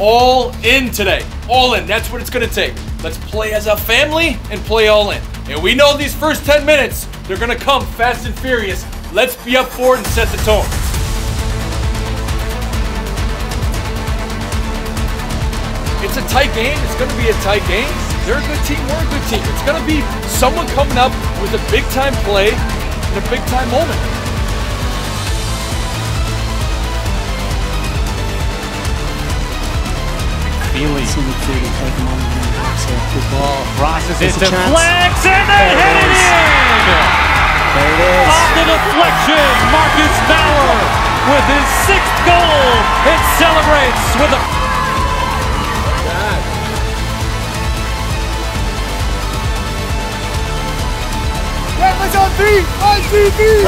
all in today. All in. That's what it's going to take. Let's play as a family and play all in. And we know these first 10 minutes, they're going to come fast and furious. Let's be up for it and set the tone. It's a tight game. It's going to be a tight game. They're a good team. We're a good team. It's going to be someone coming up with a big time play in a big time moment. Feely. See McFeely take him on the box here. Good ball. Oh, Crosses it a chance. deflects and they There hit it it is. in! There it is. Off the deflection, Marcus Bauer with his sixth goal. It celebrates with a Ramblers on three on TV!